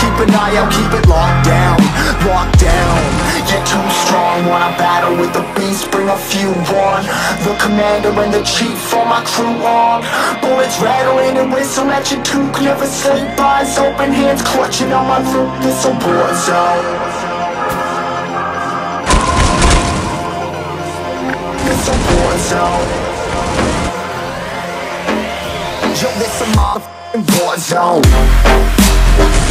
keep an eye out, keep it locked down Locked down, you're too strong Wanna battle with the beast, bring a few on. The commander and the chief for my crew on. Bullets rattling and whistle at your toque Never sleep, eyes open, hands clutching on my loot This a war zone. This a war zone. Yo, this a motherfucking war zone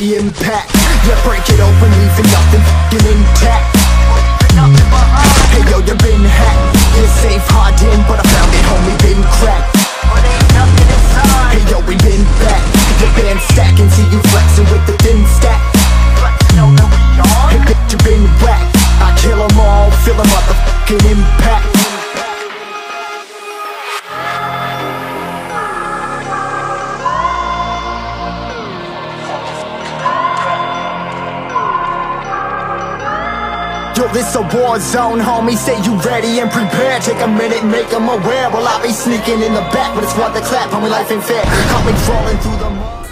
the impact. Yeah, break it open, leaving nothing intact Yo, this a war zone, homie. Say you ready and prepared. Take a minute, make 'em aware. Well, I be sneaking in the back, but it's what the clap. Homie, life ain't fair. Me crawling through the mud.